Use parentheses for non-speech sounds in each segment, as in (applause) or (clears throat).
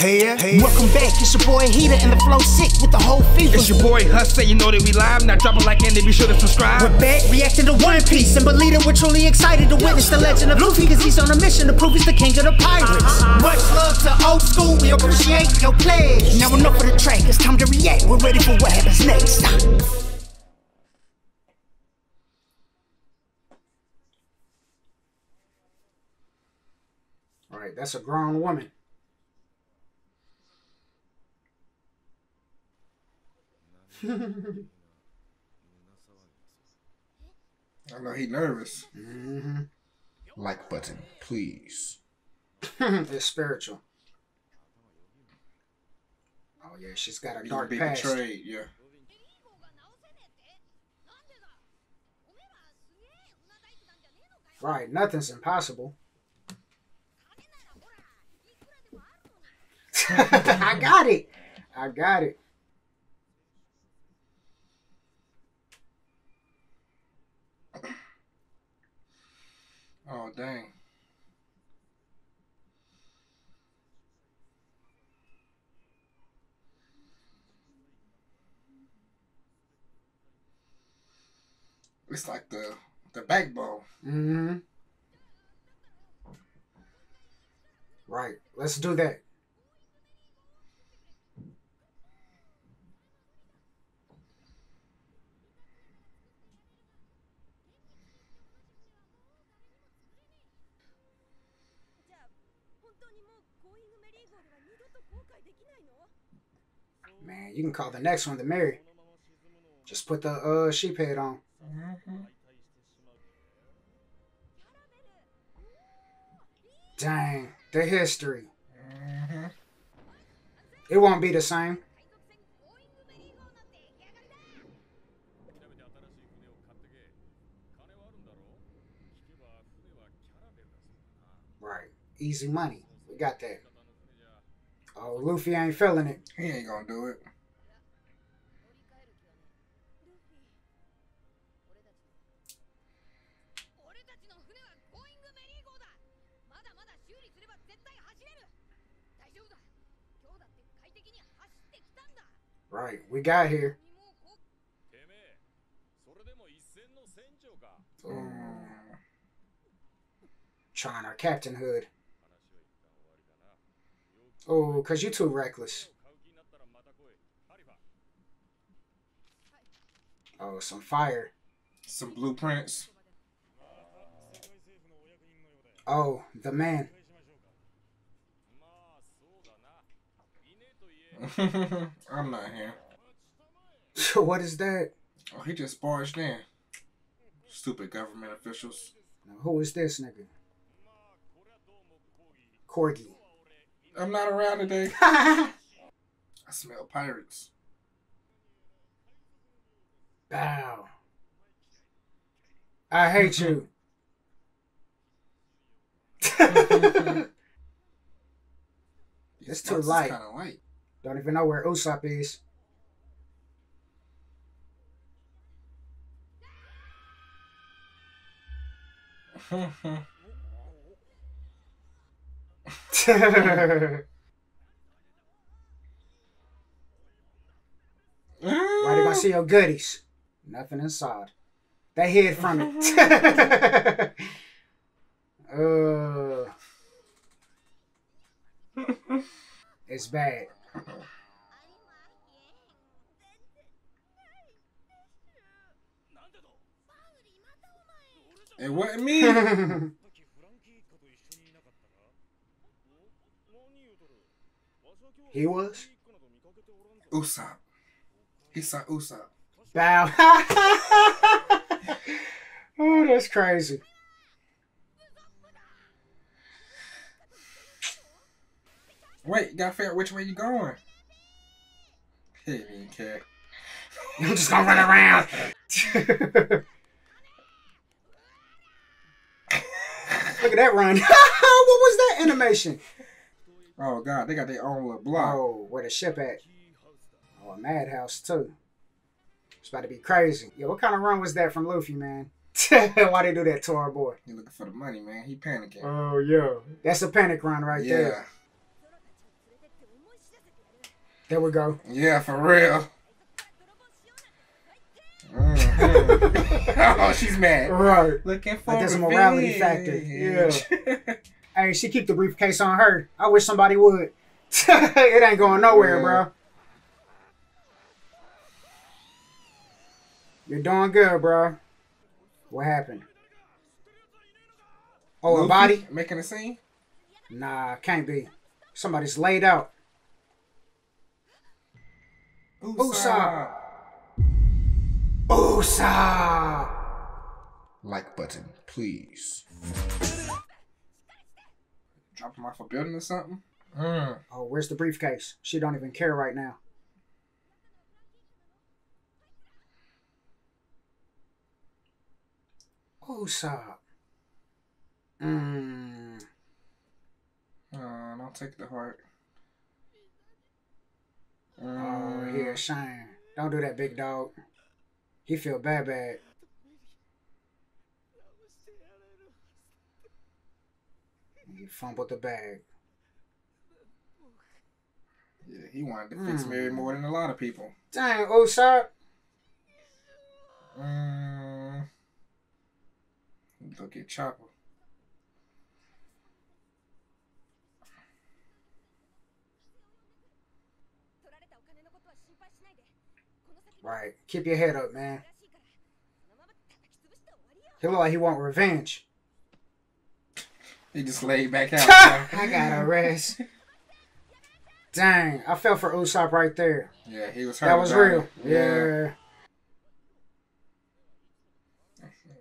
Hey, yeah, hey. Welcome back, it's your boy Heatah and the flow sick with the whole fever. It's your boy Hus, say you know that we live. Now drop a like and be sure to subscribe. We're back, reacting to One Piece, and believe it, we're truly excited to witness the legend of Luffy, cause he's on a mission to prove he's the king of the pirates. Much love to old school, we appreciate your pledge. Now enough of the track, it's time to react. We're ready for what happens next. All right, that's a grown woman. I know he nervous. Mm-hmm. Like button, please. (laughs) it's spiritual. Oh yeah, she's got a You dark be past. betrayed, yeah. Right, nothing's impossible. (laughs) I got it. I got it. Oh dang. It's like the the backbone. Mm-hmm. Right, let's do that. Man, you can call the next one the Merry. Just put the uh sheep head on. Dang, the history. It won't be the same. Right. Easy money. We got that. Oh, Luffy ain't feeling it. He ain't gonna do it. Right. We got here. Trying our captain hood. Oh, cause you're too reckless. Oh, some fire. Some blueprints. Oh, the man. (laughs) I'm not here. So what is that? Oh, he just barged in. Stupid government officials. Now, who is this nigga? Corgi. I'm not around today. (laughs) I smell pirates. Bow. I hate you. (laughs) (laughs) It's too light. Light. Don't even know where Usopp is. (laughs) Why they gonna see your goodies? Nothing inside. They hid from it. (laughs) uh, it's bad. it wasn't me. (laughs) he was. Usopp. He saw Usopp. Bow. (laughs) oh, that's crazy. Wait, you gotta figure out which way you're going. Even care. (laughs) I'm just gonna run around. (laughs) Look at that run. what was that animation? Oh god, they got their own little block. Oh, where the ship at? Oh, a madhouse too. It's about to be crazy. Yo, what kind of run was that from Luffy, man? (laughs) Why they do that to our boy? He looking for the money, man. He panicking. Oh yeah, that's a panic run right yeah. there. There we go. Yeah, for real. Mhm. (laughs) oh, she's mad. Right. Looking for Like there's a morality factor. revenge. (laughs) Hey, she keep the briefcase on her. I wish somebody would. (laughs) it ain't going nowhere, Yeah. bro. You're doing good, bro. What happened? Oh, a body? making a scene. Nah, can't be. Somebody's laid out. Usopp. Usopp! Like button, please. Drop him off a building or something. Mm. Oh, where's the briefcase? She don't even care right now. Usopp. Mmm. Oh, don't take the heart. Oh, Mm. yeah, Shine. Don't do that, big dog. He feel bad, bad. He fumbled the bag. Yeah, he wanted to fix Mm. Merry more than a lot of people. Dang, Usopp. Mm. Look at Chopper. Right. Keep your head up, man. He look like he want revenge. He just laid back out. (laughs) I got a rest. Dang, I fell for Usopp right there. yeah, he was hurt. That was real. it. Yeah.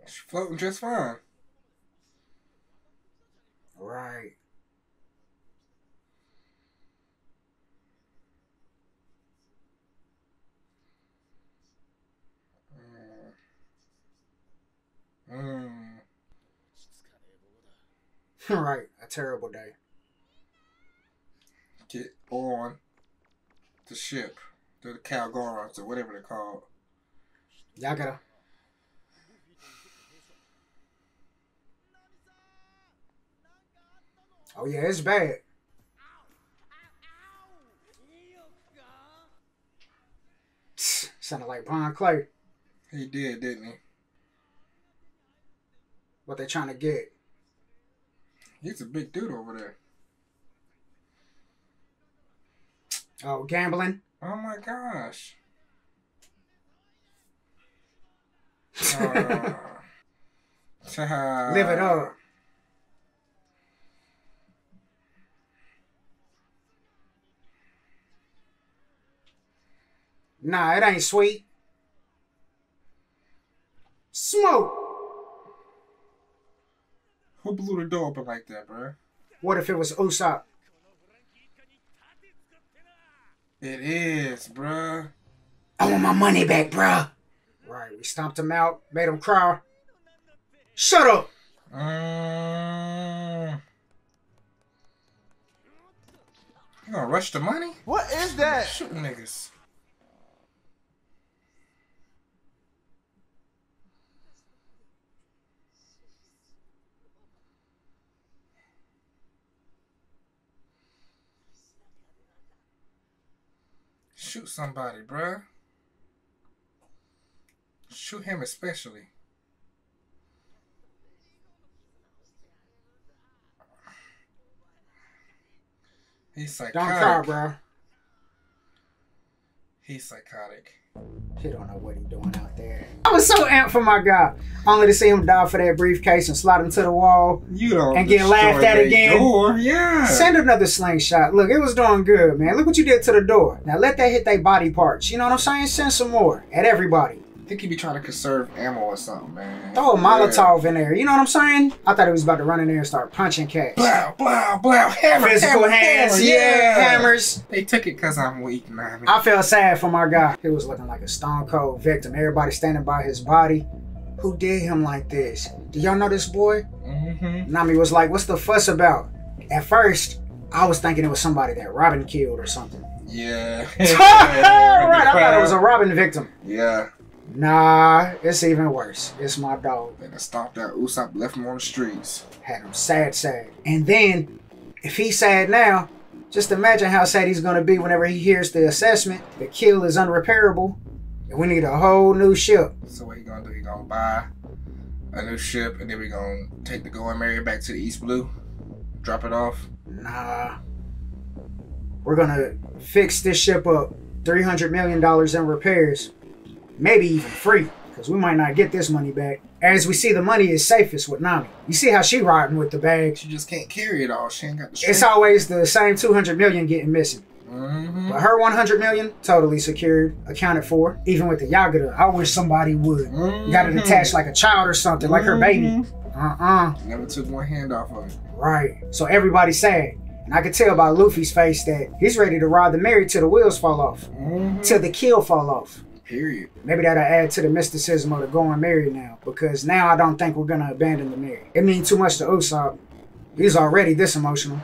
She's floating just fine. Right. Mm. (laughs) right. A terrible day. Get on the ship. The cow guards or whatever they're called. Y'all gotta. Oh yeah, it's bad. (sniffs) Sounded like Brian Clay. He did, didn't he? What they trying to get? He's a big dude over there. Oh, gambling. Oh my gosh. Uh, (laughs) Live it up. Nah, it ain't sweet. Smoke. Who blew the door open like that, bro? What if it was Usopp? It is, bruh. I want my money back, bruh. Right, we stomped him out, made him cry. Shut up. Mm. You gonna rush the money? What is that? Shoot niggas. Shoot somebody, bruh. Shoot him especially. He's psychotic. Don't cry, bro. He's psychotic. He don't know what he doing out there. I was so amped for my guy, only to see him die for that briefcase and slide him to the wall. You don't And get laughed at again. Door. Yeah. Send another slingshot. Look, it was doing good, man. Look what you did to the door. Now let that hit their body parts. You know what I'm saying? Send some more at everybody. I think he be trying to conserve ammo or something, man. Throw a Molotov in there. You know what I'm saying? I thought he was about to run in there and start punching cats. Blow, blow, blow. Hammer, Physical hammer, hands, hammer, yeah, hammers. They took it because I'm weak, man. I felt sad for my guy. He was looking like a stone cold victim. Everybody standing by his body. Who did him like this? Do y'all know this boy? Mm-hmm. Nami was like, What's the fuss about? At first, I was thinking it was somebody that Robin killed or something. Yeah. (laughs) right, I thought it was a (laughs) Robin victim. Yeah. Nah, it's even worse. It's my dog. Then I stomped out Usopp, left him on the streets. Had him sad, sad. And then, if he's sad now, Just imagine how sad he's gonna be whenever he hears the assessment. The kill is unrepairable, and we need a whole new ship. So what he gonna do? He gonna buy a new ship, and then we gonna take the Going Merry back to the East Blue, drop it off. Nah. We're gonna fix this ship up. Three hundred million dollars in repairs, maybe even free, because we might not get this money back. As we see, the money is safest with Nami. You see how she riding with the bag. She just can't carry it all. She ain't got the strength. It's always the same two hundred million getting missing. Mm-hmm. But her 100 million, totally secured, accounted for. Even with the Yagara, I wish somebody would. Got it attached like a child or something, like her baby. Mhm. Uh-uh. Never took one hand off of it. Right. So everybody's sad. And I could tell by Luffy's face that he's ready to ride the Merry till the wheels fall off. Mm-hmm. Till the kill fall off. Period. Maybe that'll add to the mysticism of the going Merry now. Because now I don't think we're gonna abandon the Merry. It means too much to Usopp. Uh, he's already this emotional.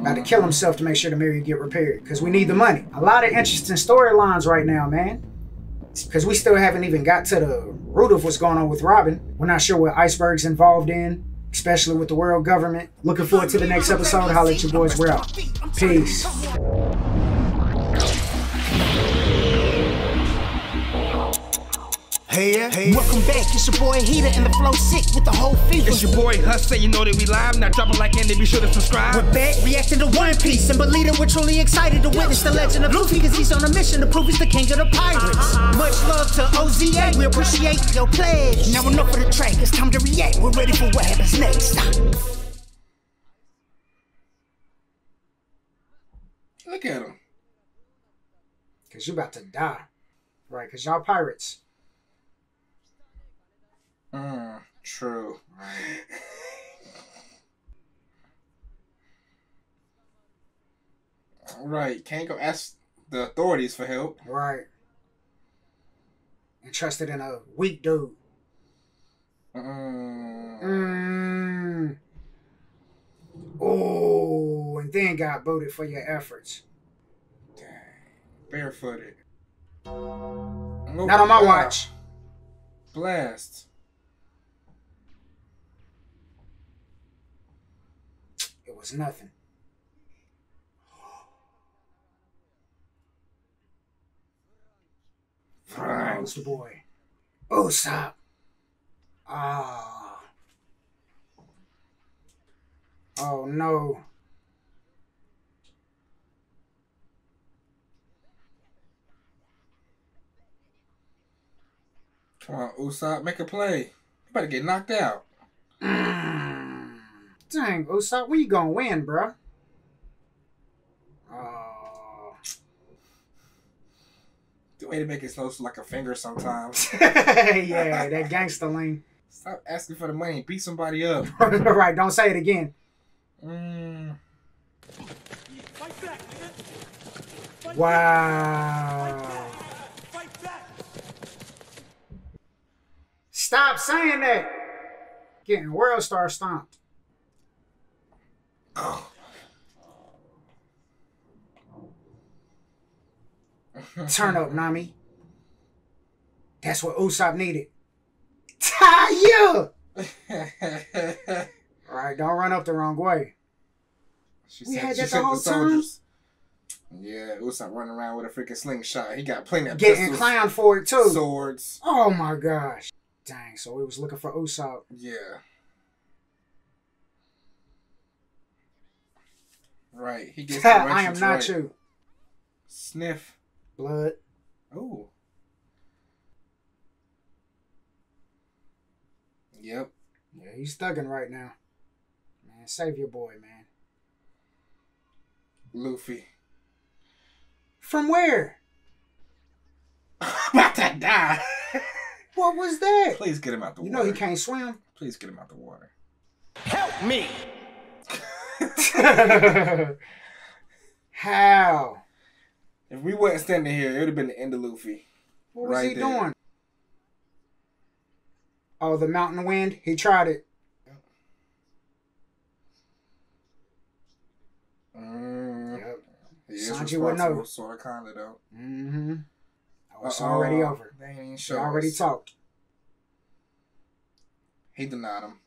About to kill himself to make sure the Merry get repaired. Because we need the money. A lot of interesting storylines right now, man. Because we still haven't even got to the root of what's going on with Robin. We're not sure what Iceberg's involved in, especially with the world government. Looking forward to the next episode. Holla at your boys. We're out. Peace. Hey, yeah. Hey. Welcome back. It's your boy Heatah and the flow sick with the whole fever. It's your boy Hustla, you know that we live. Now drop a like and then be sure to subscribe. We're back reacting to One Piece and believe that we're truly excited to witness the legend of Luffy because he's on a mission to prove he's the king of the pirates. Much love to OZA. We appreciate your pledge. Now we enough of the track. It's time to react. We're ready for what happens next. Look at him. Because you're about to die. Right, because y'all pirates. Mm, true. Right. Can't go ask the authorities for help. Right. And Entrusted in a weak dude. Mm. Mmm. Oh, and then got booted for your efforts. Dang. Barefooted. Not on my watch. Blast. Was nothing. How's the boy? Usopp. Ah. Oh no. Come on, Usopp, make a play. You better get knocked out. (clears throat) Dang, Usopp, when you gonna win, bruh? Oh. The way to make it slow like a finger sometimes. (laughs) yeah, that gangster lean. Stop asking for the money beat somebody up. (laughs) right, don't say it again. Mm. Wow. Stop saying that. Getting world star stomped. Oh. Turn up, Nami. That's what Usopp needed. Taya! (laughs) Alright, don't run up the wrong way. she We sent, had she that the whole soldiers. Yeah, Usopp running around with a freaking slingshot. He got plenty of Getting pistols, clowned for it too. swords. Oh my gosh. Dang, so we was looking for Usopp. Yeah. Right, he (laughs) gets I am not right. you. Sniff. Blood. Ooh. Yep. Yeah, he's thugging right now. Man, save your boy, man. Luffy. From where? (laughs) About to die. (laughs) What was that? Please get him out the You water. know he can't swim. Please get him out the water. Help me! (laughs) How? If we weren't standing here, it would have been the end of Luffy. What was Right he there. doing? Oh, the mountain wind. He tried it. Mm. Yep. Sanji would know. Sort of, kinda though. Mm-hmm. Oh, it's Uh-oh. already over. They ain't He already talked. He denied him.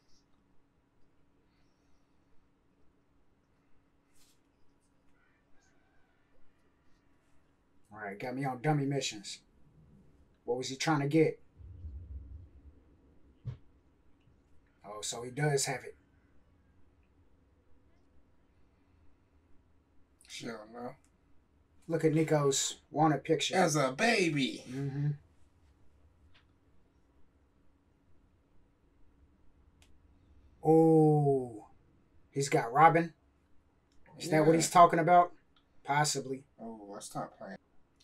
Right, got me on dummy missions. What was he trying to get? Oh, so he does have it. Sure, don't. Look at Nico's wanted picture. As a baby. Mm-hmm. Oh, he's got Robin. Is that what he's talking about? Possibly. Oh, let's stop playing.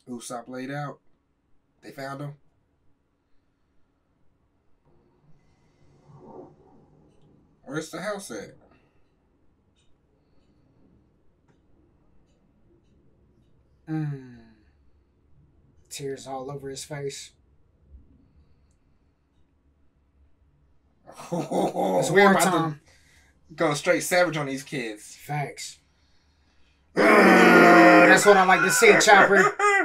Usopp laid out. They found him. Where's the house at? Mm. Tears all over his face. Oh, (laughs) It's war about to go straight savage on these kids. Facts. That's what I like to see, Chopper. (laughs)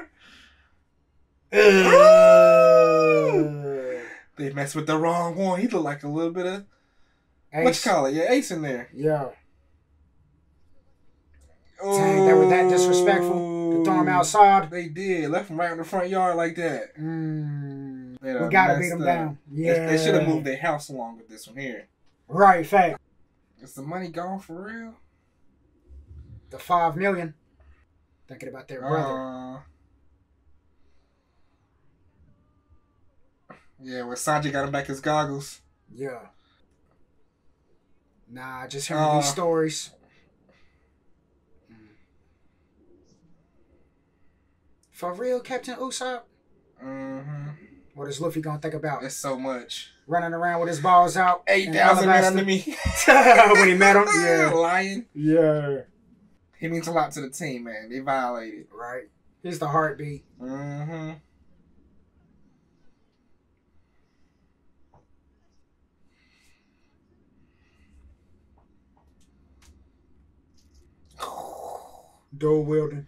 They messed with the wrong one. He looked like a little bit of what you call it? Yeah, ace in there. Yeah. Dang, they were that disrespectful to throw him outside. They did. Left him right in the front yard like that. Mm. They We gotta beat him up. down. They- Yeah. They should have moved their house along with this one here. Right, fact. Is the money gone for real? The five million. Thinking about their brother. Uh, yeah, when Sanji got him back his goggles. Yeah. Nah, just hearing Uh, these stories. For real, Captain Usopp? Mm-hmm. What is Luffy gonna think about? It's so much. Running around with his balls out. Eight in men under me. (laughs) when he met him? (laughs) Yeah. Lion. Yeah. He means a lot to the team, man. They violated. Right. He's the heartbeat. Mm-hmm. Dual wielding.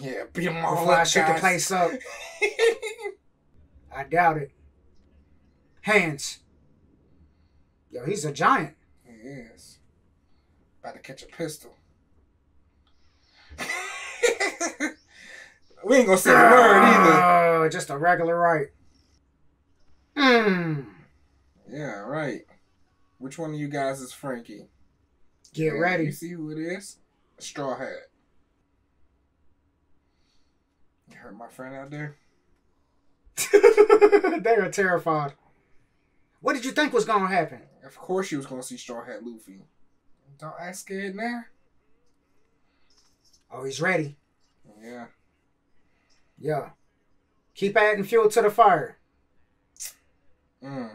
Yeah, beat them all Before I up, shoot the place up. I doubt it. Hands. Yo, he's a giant. He is. About to catch a pistol. (laughs) we ain't gonna say a word either. Oh, just a regular right. Hmm. Yeah, right. Which one of you guys is Franky? Get ready. You see who it is? Straw Hat. You heard my friend out there? (laughs) they are terrified. What did you think was gonna happen? Of course you was gonna see Straw Hat Luffy. Don't act scared now. Oh, he's ready. Yeah. Yeah. Keep adding fuel to the fire. Mm.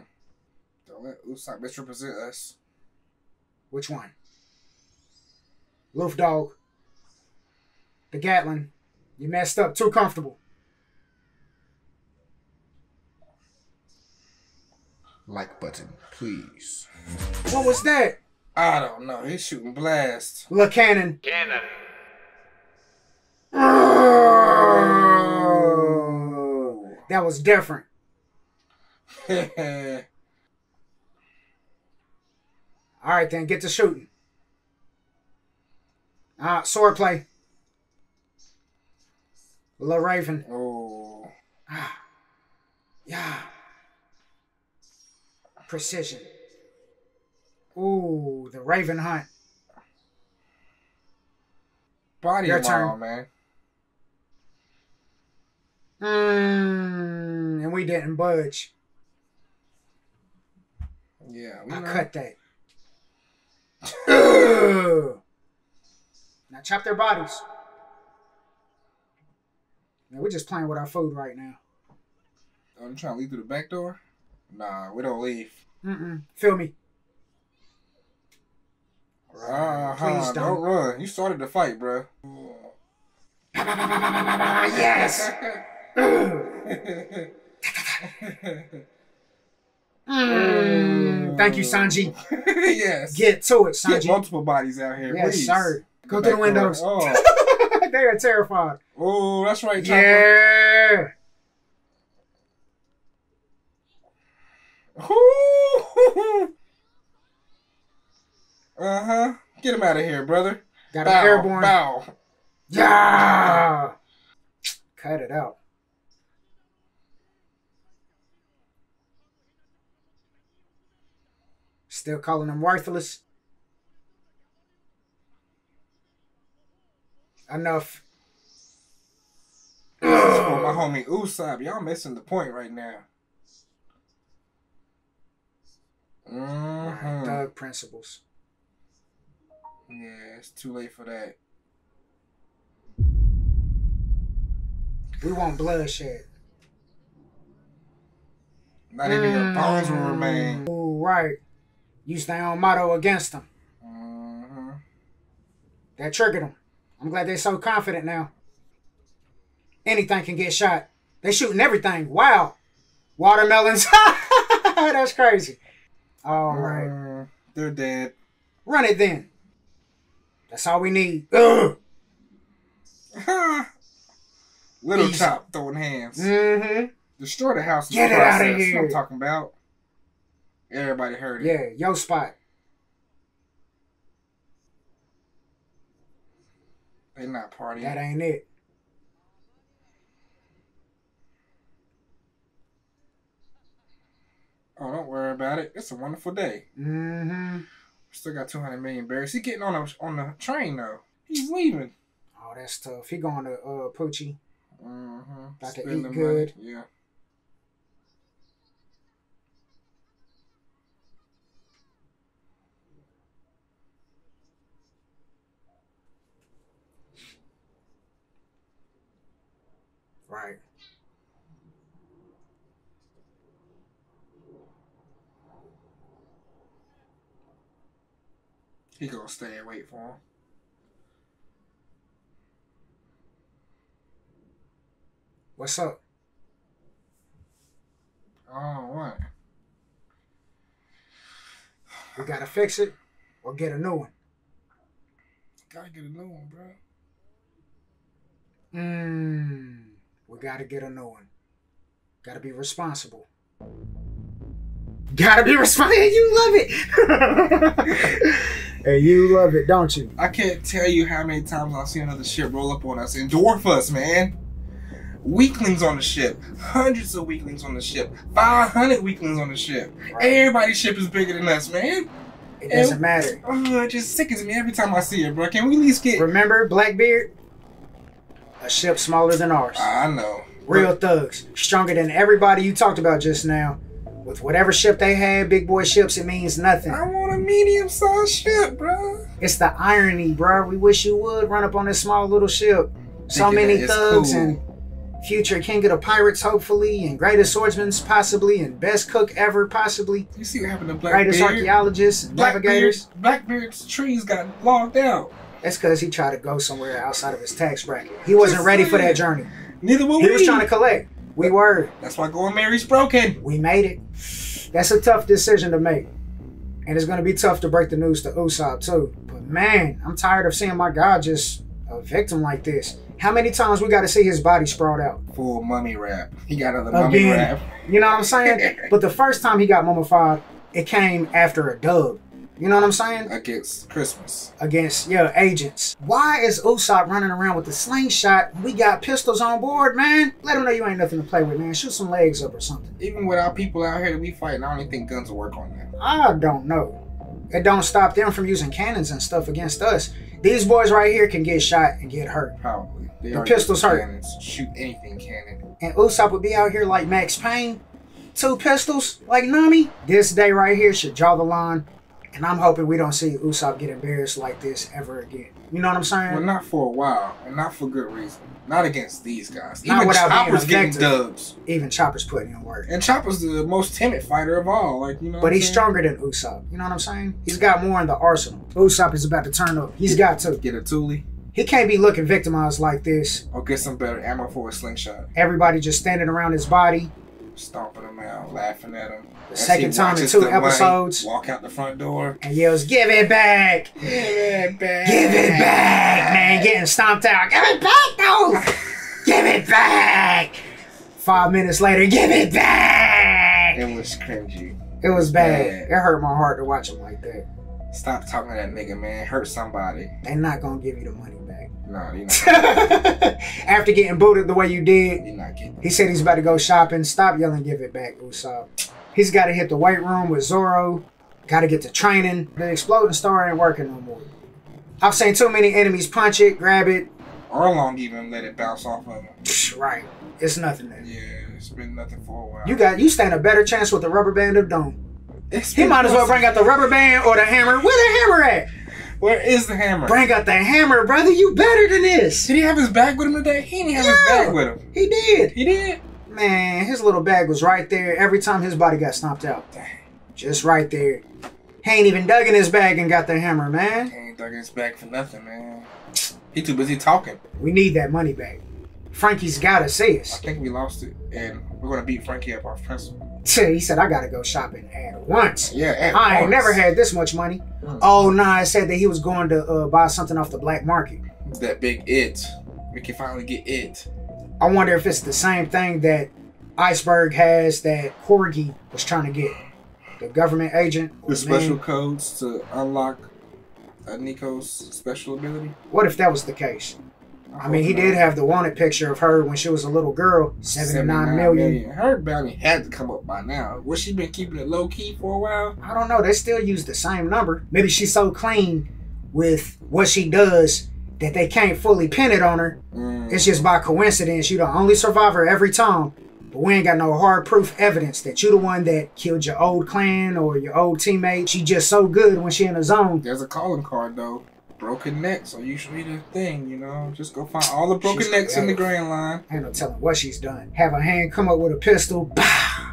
Don't let Usopp misrepresent us. Which one? Loof Dog. The Gatlin. You messed up. Too comfortable. Like button, please. What was that? I don't know. He's shooting blast. La Cannon. Cannon. (sighs) That was different. (laughs) All right, then get to shooting. Ah, sword play. La Raven. oh. Ah, yeah. Precision. Ooh, the Raven hunt. Body Your turn. man. Mm, and we didn't budge. Yeah, we I know. cut that. (laughs) Now chop their bodies. Man, we're just playing with our food right now. Oh, you trying to leave through the back door? Nah, we don't leave. Mm-mm. Feel me. Uh-huh. Please don't. don't. run. You started the fight, bro. yes. (laughs) Mm, thank you, Sanji. (laughs) yes. Get to it, Get Sanji. multiple bodies out here, Yes, please. sir. Go through the windows. Oh. (laughs) they are terrified. oh, that's right, Chopper. Yeah. uh huh. Get him out of here, brother. Got Bow, an airborne. Bow. Yeah. Cut it out. Still calling him worthless. Enough. For my homie Usopp. Y'all missing the point right now. hmm Thug principles. Yeah, it's too late for that. We want bloodshed. Not even your bones will remain. Ooh, right. You stay on motto against them. hmm That triggered them. I'm glad they're so confident now. Anything can get shot. They shooting everything. Wow. Watermelons. (laughs) That's crazy. All right. Mm, they're dead. Run it then. That's all we need. Ugh. (laughs) Little Easy. Chop throwing hands. Mm-hmm. Destroy the house. Get the it outta process. here. What I'm talking about. Everybody heard it. Yeah, yo spot. They not partying. That ain't it. oh, don't worry about it. It's a wonderful day. Mm-hmm. Still got 200 million berries. He getting on the on the train though. He's leaving. Oh, that's tough. He going to uh Pucci. Mm-hmm. About to Spend eat the good. Money. Yeah. Right. He gonna stay and wait for him. What's up? Oh, what? We gotta fix it or get a new one. Gotta get a new one, bro. Mmm. We gotta get a new one. Gotta be responsible. Gotta be responsible. You love it. (laughs) and you love it, don't you? I can't tell you how many times I've seen another ship roll up on us and dwarf us, man. Weaklings on the ship. Hundreds of weaklings on the ship. 500 weaklings on the ship. Everybody's ship is bigger than us, man. It doesn't matter. Oh, it just sickens me every time I see it, bro. Can we at least get. Remember Blackbeard? A ship smaller than ours. I know. Real thugs. Stronger than everybody you talked about just now. With whatever ship they had, big boy ships, it means nothing. I want a medium sized ship, bro. It's the irony, bro. We wish you would run up on this small little ship. So Thinking many thugs cool. and future king of the pirates, hopefully, and greatest swordsman, possibly, and best cook ever, possibly. You see what happened to Greatest archaeologists navigators. Blackbeard, Blackbeard's trees got logged out. That's because he tried to go somewhere outside of his tax bracket. He wasn't Just ready for that journey. Neither will He we. was trying to collect. We were. That's why going Merry's broken. We made it. That's a tough decision to make. And it's going to be tough to break the news to Usopp, too. But man, I'm tired of seeing my guy just a victim like this. How many times we got to see his body sprawled out? Full mummy wrap. He got another mummy Again. wrap. You know what I'm saying? (laughs) but the first time he got mummified, it came after a dub. You know what I'm saying? Against Christmas. Against, yeah, agents. Why is Usopp running around with the slingshot? We got pistols on board, man. Let him know you ain't nothing to play with, man. Shoot some legs up or something. Even with our people out here that we fighting, I don't even think guns will work on them. I don't know. It don't stop them from using cannons and stuff against us. These boys right here can get shot and get hurt. Probably. They The pistols hurt. Cannons. Shoot anything cannon. And Usopp would be out here like Max Payne. Two pistols like Nami. This day right here should draw the line. And I'm hoping we don't see Usopp get embarrassed like this ever again. You know what I'm saying? Well, not for a while, and not for good reason. Not against these guys. Not Even without Chopper's getting dubs. Even Chopper's putting in work. And Chopper's the most timid fighter of all. Like you know. But he's saying? stronger than Usopp. You know what I'm saying? He's got more in the arsenal. Usopp is about to turn up. He's got to. Get a Thule He can't be looking victimized like this. or get some better ammo for a slingshot. Everybody just standing around his body. Stomping them out, laughing at them. The second time in two episodes. Walk out the front door. and yells, "Give it back! Give it back. Give it back, man!" Getting stomped out. Give it back, though. (laughs) Give it back. Five minutes later, give it back. It was cringy. It was bad. bad. It hurt my heart to watch him like that. Stop talking to that nigga, man. Hurt somebody. They're not gonna give you the money No, not. (laughs) After getting booted the way you did, You're not getting. he said he's about to go shopping. Stop yelling, give it back, Usopp. He's got to hit the weight room with Zoro. Got to get to training. The exploding star ain't working no more. I've seen too many enemies punch it, grab it. Arlong even let it bounce off of him. Right, it's nothing there. Yeah, it's been nothing for a while. You got you stand a better chance with the rubber band of Doom. It's He might as well bring out the rubber band or the hammer. Where the hammer at? Where is the hammer? Bring out the hammer, brother. You better than this. Did he have his bag with him today? He didn't have his Yeah. bag with him. He did. He did. Man, his little bag was right there every time his body got stomped out. Dang. Just right there. He ain't even dug in his bag and got the hammer, man. He ain't dug in his bag for nothing, man. He too busy talking. We need that money back. Franky's gotta see I think we lost it, and we're gonna beat Franky up off principle. He said, I gotta go shopping at once. Yeah, at I ain't once. never had this much money. Mm. Oh, nah, I said that he was going to uh, buy something off the black market. that big it. We can finally get it. I wonder if it's the same thing that Iceberg has that Corgi was trying to get. The government agent. or The special man. codes to unlock uh, Nico's special ability. What if that was the case? I mean, he did have the wanted picture of her when she was a little girl. 79 million. Her bounty had to come up by now. Was she been keeping it low key for a while? I don't know. They still use the same number. Maybe she's so clean with what she does that they can't fully pin it on her. Mm. It's just by coincidence. You the only survivor every time. But we ain't got no hard proof evidence that you the one that killed your old clan or your old teammate. She just so good when she in the zone. There's a calling card though. Broken necks are usually the thing, you know. Just go find all the broken She's necks in the grand line. Ain't no telling what she's done. Have a hand come up with a pistol. Bah!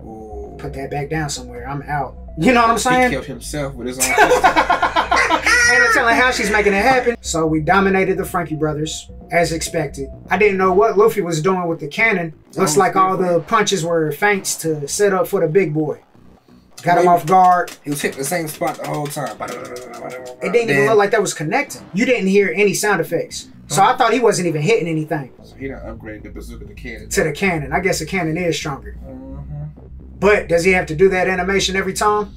Ooh. Put that back down somewhere. I'm out. You know what I'm saying? He killed himself with his own (laughs) pistol. Ain't no telling how she's making it happen. So we dominated the Franky brothers, as expected. I didn't know what Luffy was doing with the cannon. Looks like all the punches were feints to set up for the big boy. Got him off guard. he was hitting the same spot the whole time. It didn't even look like that was connecting. You didn't hear any sound effects. So I thought he wasn't even hitting anything So he done upgraded the bazooka to cannon. to the cannon. I guess the cannon is stronger. Mhm. But does he have to do that animation every time?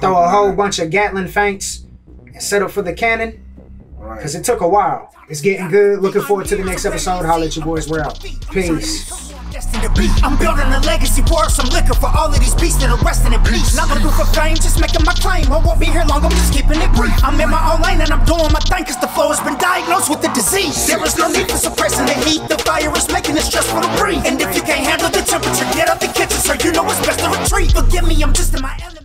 Throw a whole not. bunch of Gatling feints and set up for the cannon? Right. Because it took a while. It's getting good. Looking forward to the next episode. Holla at your boys. We're out. Peace. Destined to be. I'm building a legacy, pour some liquor for all of these beasts that are resting in peace. Not looking for fame, just making my claim. I won't be here long, I'm just keeping it brief. I'm in my own lane and I'm doing my thing, cause the flow has been diagnosed with the disease. There is no need for suppressing the heat, the fire is making it stressful to breathe. And if you can't handle the temperature, get out the kitchen, so you know it's best to retreat. Forgive me, I'm just in my element.